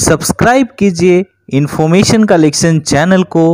Subscribe कीजिए information collection channel को।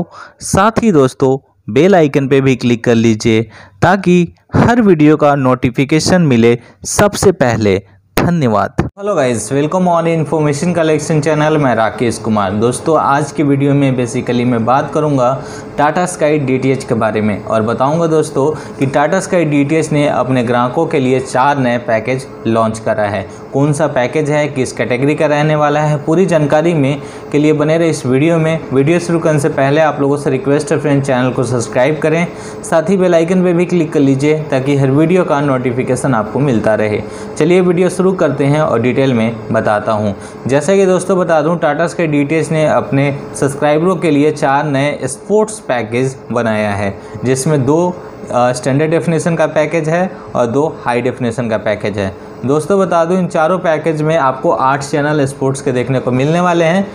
साथ ही दोस्तों, बेल आइकन पे भी क्लिक कर लीजिए ताकि हर वीडियो का नोटिफिकेशन मिले सबसे पहले। धन्यवाद। Hello guys, welcome on information collection channel. मैं राकेश कुमार। दोस्तों, आज की वीडियो में बेसिकली मैं बात करूँगा टाटा स्काई डीटीएच के बारे में। और बताऊँगा दोस्तों कि टाटा स्काई डीटीएच ने अपने ग्राहकों के लिए चार नए पैकेज लॉन्च करा है। कौन सा पैकेज है, किस कैटेगरी का रहने वाला है, पूरी जानकारी में के लिए बने रहे इस वीडियो में। वीडियो शुरू करने से पहले आप लोगों से रिक्वेस्ट है फ्रेंड चैनल को सब्सक्राइब करें। साथ ही बेलाइकन पर भी क्लिक कर लीजिए ताकि हर वीडियो का नोटिफिकेशन आपको मिलता रहे। चलिए वीडियो शुरू करते हैं और डिटेल में बताता हूँ। जैसा कि दोस्तों बता दूँ टाटा स्काई डी ने अपने सब्सक्राइबरों के लिए चार नए स्पोर्ट्स पैकेज बनाया है, जिसमें दो स्टैंडर्ड डेफिनेशन का पैकेज है और दो हाई डेफिनेशन का पैकेज है। दोस्तों बता दूँ, इन चारों पैकेज में आपको आठ चैनल स्पोर्ट्स के देखने को मिलने वाले हैं।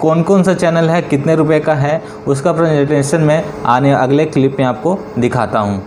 कौन कौन सा चैनल है, कितने रुपए का है, उसका प्रेजेंटेशन मैं आने, अगले क्लिप में आपको दिखाता हूँ।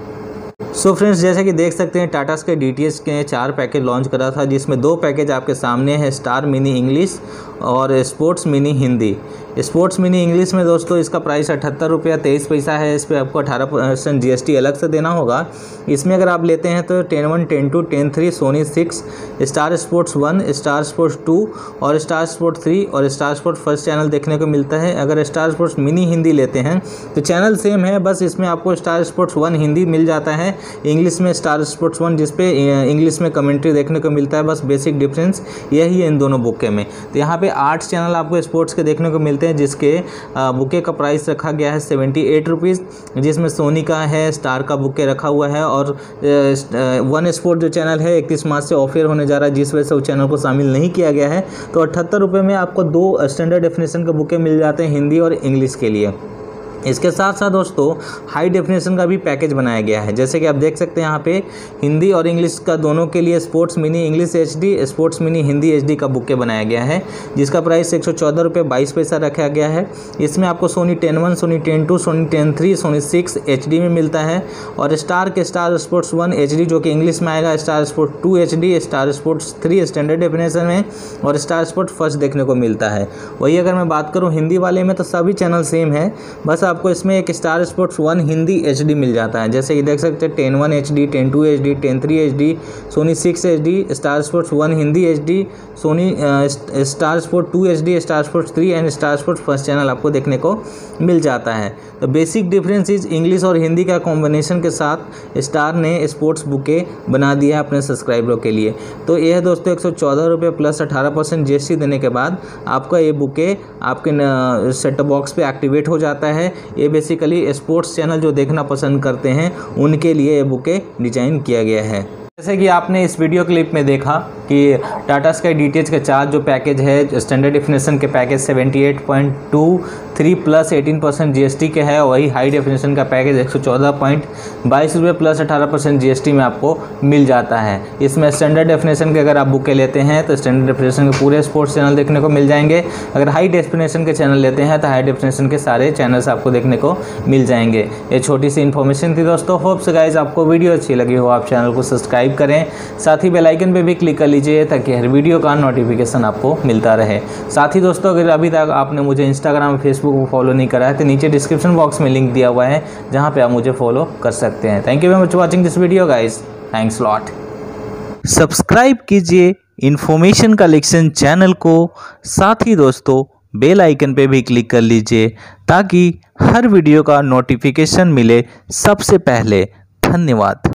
सो so फ्रेंड्स जैसे कि देख सकते हैं टाटा के डी टी के चार पैकेज लॉन्च करा था, जिसमें दो पैकेज आपके सामने हैं स्टार मिनी इंग्लिश और sports mini Hindi sports mini English में दोस्तों इसका प्राइस अठहत्तर रुपया, तेईस पैसा है। इस पर आपको अठारह परसेंट जी अलग से देना होगा। इसमें अगर आप लेते हैं तो ten one, ten two, ten three, Sony six, Star Sports one, Star Sports two और स्टार स्पोर्ट्स थ्री और स्टार स्पोर्ट्स फ़र्स्ट चैनल देखने को मिलता है। अगर स्टार स्पोर्ट्स मिनी हिंदी लेते हैं तो चैनल सेम है, बस इसमें आपको स्टार स्पोर्ट्स वन हिंदी मिल जाता है। इंग्लिश में स्टार स्पोर्ट्स वन जिसपे इंग्लिश में कमेंट्री देखने को मिलता है, बस बेसिक डिफरेंस यही है इन दोनों बुके में। तो यहाँ पे आठ चैनल आपको स्पोर्ट्स के देखने को मिलते हैं, जिसके बुके का प्राइस रखा गया है सेवेंटी एट रुपीज़ जिसमें सोनी का है, स्टार का बुके रखा हुआ है और वन स्पोर्ट जो चैनल है, इकतीस मार्च से ऑफ़र होने जा रहा है, जिस वजह से उस चैनल को शामिल नहीं किया गया है। तो अठहत्तर में आपको दो स्टैंडर्ड डेफिनेशन के बुके मिल जाते हैं हिंदी और इंग्लिश के लिए। इसके साथ साथ दोस्तों हाई डेफिनेशन का भी पैकेज बनाया गया है। जैसे कि आप देख सकते हैं यहाँ पे, हिंदी और इंग्लिश का दोनों के लिए sports mini English H D sports mini Hindi H D का बुके बनाया गया है, जिसका प्राइस एक सौ पैसा रखा गया है। इसमें आपको Sony ten one Sony ten two Sony ten three Sony six H में मिलता है और स्टार के स्टार स्पोर्ट्स वन एच जो कि इंग्लिश में आएगा Star Sports two H Star Sports three standard definition में और स्टार स्पोर्ट्स फ़र्स्ट देखने को मिलता है। वही अगर मैं बात करूँ हिंदी वाले में तो सभी चैनल सेम है। बस आपको इसमें एक Star Sports one Hindi HD मिल जाता है। जैसे कि देख सकते हैं ten one H D ten two H D ten three H D Sony six H D Star Sports one Hindi H D Sony Star sport two H D Star Sports three and Star Sports first channel आपको देखने को मिल जाता है। तो basic difference is English और हिंदी का combination के साथ स्टार ने स्पोर्ट्स बुके बना दिया अपने सब्सक्राइबरों के लिए। तो यह दोस्तों, एक सौ प्लस अठारह परसेंट जी देने के बाद आपका ये बुके आपके सेट बॉक्स पे एक्टिवेट हो जाता है। ये बेसिकली स्पोर्ट्स चैनल जो देखना पसंद करते हैं, उनके लिए ये बुके डिज़ाइन किया गया है। जैसे कि आपने इस वीडियो क्लिप में देखा कि टाटा स्काई डीटीएच का चार्ज जो पैकेज है स्टैंडर्ड डिफिनेशन के पैकेज 78.23 प्लस 18 परसेंट जी के है वही हाई डेफिनेशन का पैकेज एक सौ प्लस 18 परसेंट जी में आपको मिल जाता है। इसमें स्टैंडर्ड डेफिनेशन के अगर आप बुके लेते हैं तो स्टैंडर्ड डेफिनेशन के पूरे स्पोर्ट्स चैनल देखने को मिल जाएँगे। अगर हाई डेफिनेशन के चैनल लेते हैं तो हाई डेफिनेशन के सारे चैनल्स आपको देखने को मिल जाएँगे। ये छोटी सी इन्फॉर्मेशन थी दोस्तों। होप्स गाइज़ आपको वीडियो अच्छी लगी हो। आप चैनल को सब्सक्राइब करें। साथ ही बेलाइकन पर भी क्लिक कर लीजिए ताकि हर वीडियो का नोटिफिकेशन आपको मिलता रहे। साथ ही दोस्तों, अगर अभी तक आपने मुझे इंस्टाग्राम और फेसबुक पर फॉलो नहीं करा है तो नीचे डिस्क्रिप्शन बॉक्स में लिंक दिया हुआ है, जहाँ पे आप मुझे फॉलो कर सकते हैं। Thank you very much watching this video guys thanks lot subscribe कीजिए इन्फॉर्मेशन कलेक्शन चैनल को। साथ ही दोस्तों बेल आइकन पे भी क्लिक कर लीजिए, ताकि हर वीडियो का नोटिफिकेशन मिले सबसे पहले। धन्यवाद।